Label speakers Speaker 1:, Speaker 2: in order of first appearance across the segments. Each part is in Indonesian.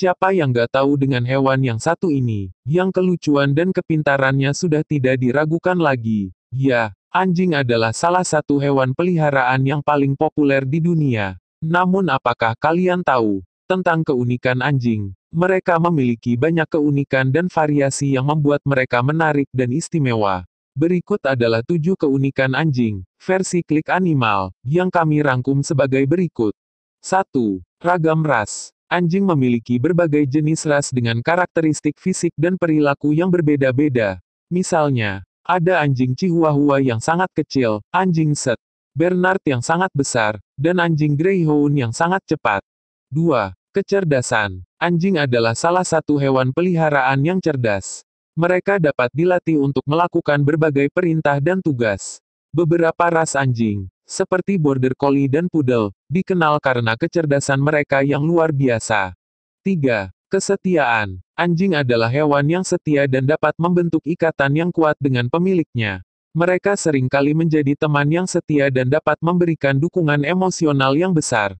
Speaker 1: Siapa yang gak tahu dengan hewan yang satu ini, yang kelucuan dan kepintarannya sudah tidak diragukan lagi. Ya, anjing adalah salah satu hewan peliharaan yang paling populer di dunia. Namun apakah kalian tahu tentang keunikan anjing? Mereka memiliki banyak keunikan dan variasi yang membuat mereka menarik dan istimewa. Berikut adalah tujuh keunikan anjing, versi klik animal, yang kami rangkum sebagai berikut. 1. Ragam ras. Anjing memiliki berbagai jenis ras dengan karakteristik fisik dan perilaku yang berbeda-beda. Misalnya, ada anjing Chihuahua yang sangat kecil, anjing Set, Bernard yang sangat besar, dan anjing Greyhound yang sangat cepat. 2. Kecerdasan. Anjing adalah salah satu hewan peliharaan yang cerdas. Mereka dapat dilatih untuk melakukan berbagai perintah dan tugas. Beberapa ras anjing, seperti Border Collie dan Poodle, dikenal karena kecerdasan mereka yang luar biasa. 3. Kesetiaan. Anjing adalah hewan yang setia dan dapat membentuk ikatan yang kuat dengan pemiliknya. Mereka sering kali menjadi teman yang setia dan dapat memberikan dukungan emosional yang besar.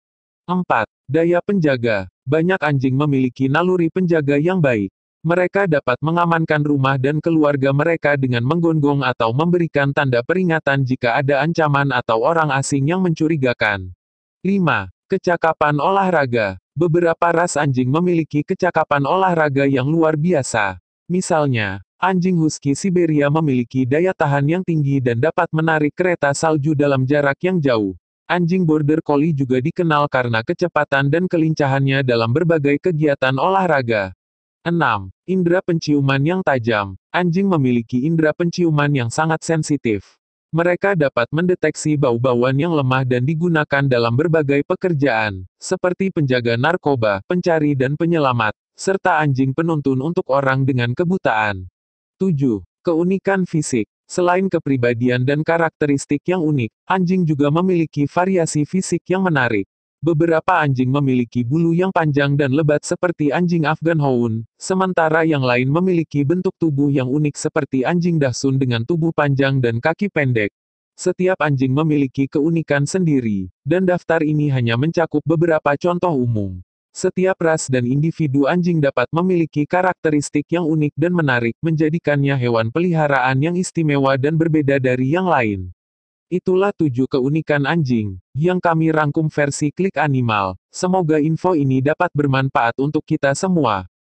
Speaker 1: 4. Daya penjaga. Banyak anjing memiliki naluri penjaga yang baik. Mereka dapat mengamankan rumah dan keluarga mereka dengan menggonggong atau memberikan tanda peringatan jika ada ancaman atau orang asing yang mencurigakan. 5. Kecakapan olahraga. Beberapa ras anjing memiliki kecakapan olahraga yang luar biasa. Misalnya, anjing husky Siberia memiliki daya tahan yang tinggi dan dapat menarik kereta salju dalam jarak yang jauh. Anjing border collie juga dikenal karena kecepatan dan kelincahannya dalam berbagai kegiatan olahraga. 6. Indra penciuman yang tajam. Anjing memiliki indera penciuman yang sangat sensitif. Mereka dapat mendeteksi bau-bauan yang lemah dan digunakan dalam berbagai pekerjaan, seperti penjaga narkoba, pencari dan penyelamat, serta anjing penuntun untuk orang dengan kebutaan. 7. Keunikan fisik. Selain kepribadian dan karakteristik yang unik, anjing juga memiliki variasi fisik yang menarik. Beberapa anjing memiliki bulu yang panjang dan lebat seperti anjing Afghan Hound, sementara yang lain memiliki bentuk tubuh yang unik seperti anjing Dachshund dengan tubuh panjang dan kaki pendek. Setiap anjing memiliki keunikan sendiri, dan daftar ini hanya mencakup beberapa contoh umum. Setiap ras dan individu anjing dapat memiliki karakteristik yang unik dan menarik, menjadikannya hewan peliharaan yang istimewa dan berbeda dari yang lain. Itulah tujuh keunikan anjing, yang kami rangkum versi klik animal. Semoga info ini dapat bermanfaat untuk kita semua.